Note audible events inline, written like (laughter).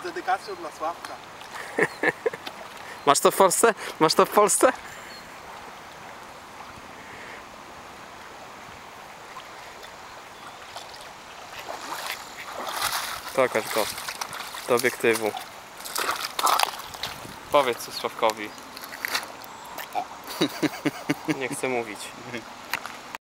Z dedykacją dla Sławka. (laughs) Masz to w Polsce? Masz to w Polsce? Pokaż go do obiektywu. Powiedz coś Sławkowi. Nie chcę mówić. (laughs)